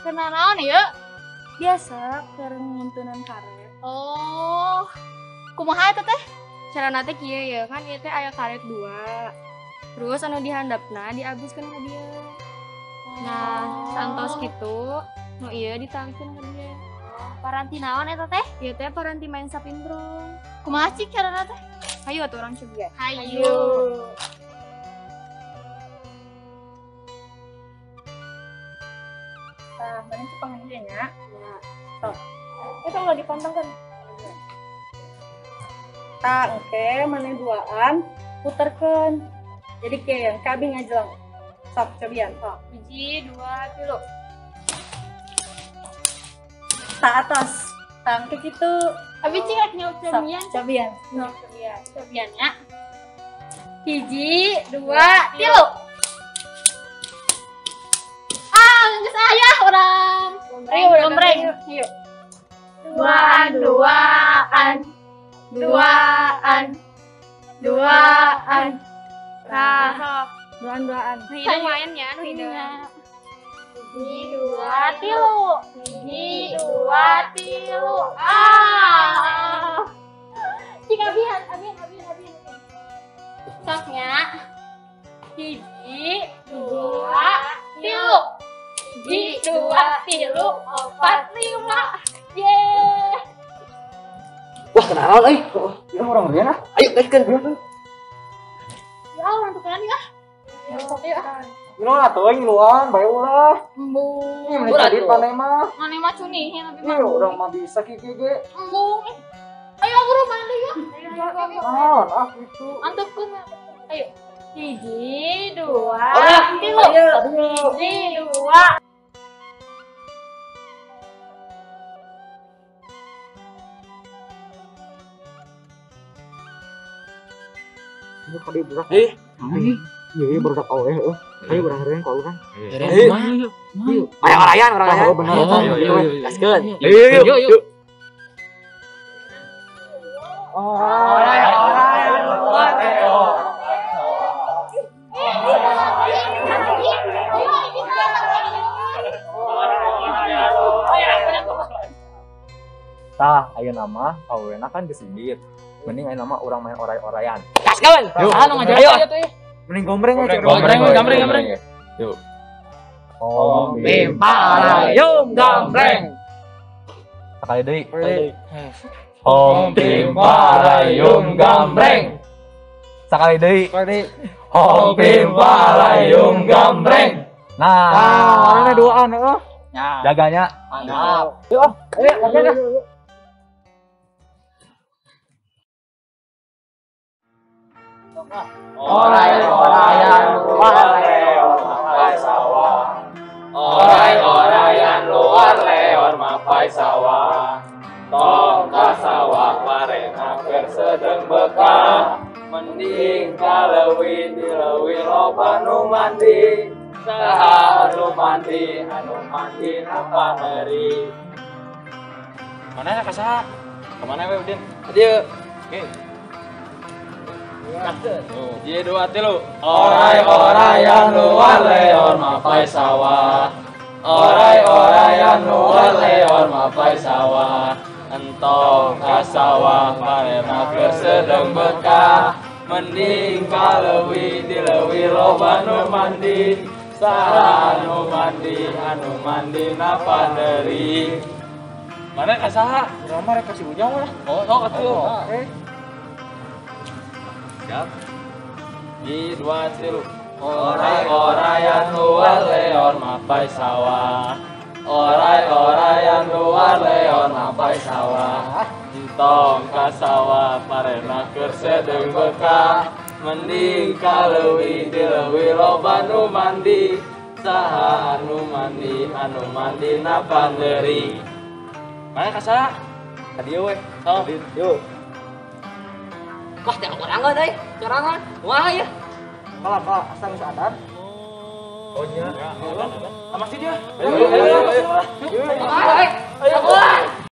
Kena naon ya? Biasa keur nguntunan karet. Oh. Kumaha eta teh? Cara nate kieu ya kan ieu teh aya karet dua. Terus anu dihandapna diabiskeun ka dia. Nah, santos gitu, nu ieu ditangkeun ka dia. Paranti naon eta teh? Ieu teh paranti main sapindrong. Kumaha cik cara teh? Hayu atuh orang coba. Hayu. Nah, mana itu penghentiannya? Ya. Sok. Itu udah dipantang kan? Tak, oke, mana duaan, puterkan. Jadi kayak yang kabing aja lang. Sok, cobian, sok. Biji, dua, tilu. Tak atas, tangke gitu. Abi nyaut Sok, cobian. cobian. Sok, cobian. Cobian ya. Hiji, dua, tilu. Orang. Ayo, udah Gombreng. Ayo. Duaan, duaan. Duaan. Duaan. Nah, Duaan-duaan. nu hidung main ya, hidung. Hiji, dua, tilu. Hiji, dua, tilu. Dua, tilu, empat, lima. Yeay. Wah, kenalan euy. Ya orang riana. Ayo gaskeun biar. Ya Allah, untuk kan ya. Mino atuh euy ngiluan bae ulah. Embung. Ini menikah di mana mah. Mana mah cunihin tapi Iya, orang mah bisa kiki ge. Embung. Ayo buru mandi ya. Naon ah gitu. Antepkeun. Ayo. Hiji, dua, Ah, aduh. Hiji, dua. Ini budak. Eh. Iya, iya budak aweh heuh. Ayo urang heureun ka urang. Eh. Ayo. Ayang-ayang orang Oh, bener. Ayo, Ayo, ayo, ayo. Gaskeun. Ayo, yuk, yuk. Orang orang luar Tah, ayo nama awena kan gesindir. Mending ayo nama orang main oray-orayan. Gaskeun. Yuk. Anu ngajak Ayo. ya. Mending gombreng aja. Gombreng, gombreng, gombreng. Om Pimparayung gambreng. Sekali deui. Om Pimparayung gambreng. Sekali deui. Om Pimparayung gambreng. Nah, mana duaan heuh. Ya. Jaganya. Mantap. Yuk, ayo, oke dah. Oray-orayan luar leon mapai sawah. Oray-orayan luar leon mapai sawah. Tong ka sawah parena keur sedeng bekah. Mending kaleuwih dileuwih loba nu mandi. Saha anu mandi, anu mandi napa neuri. Mana ya kasaha? Ke mana we Udin? Adieu. Oke. Jadi dua tilu. Orai-orayan luar leon mapai sawah. Orai-orayan luar leon mapai sawah. Entong ka sawah parena keur sedeng bekah. Mending kaleuwih dileuwih loba nu mandi. Saha anu mandi, anu mandi napa deuri. Mana kasaha? Drama rek kasih ujang lah. Oh, sok atuh. Eh, Siap. Di dua tilu. Orai-orayan luar leon mapai sawah. Orai-orayan luar leon mapai sawah. Entong ka sawah parena keur sedeng bekah. Mending kaleuwih dileuwih loba nu mandi. Saha anu mandi, anu mandi napa deuri. Mana kasaha? Tadi we. Oh, Yuk. Wah, jangan kurangan deh. Kurangan. Wah, ya. Kalau kalau asal bisa adat. Oh iya. Sama sih dia. Ayo, ayo, ayo. Ayo, ayo.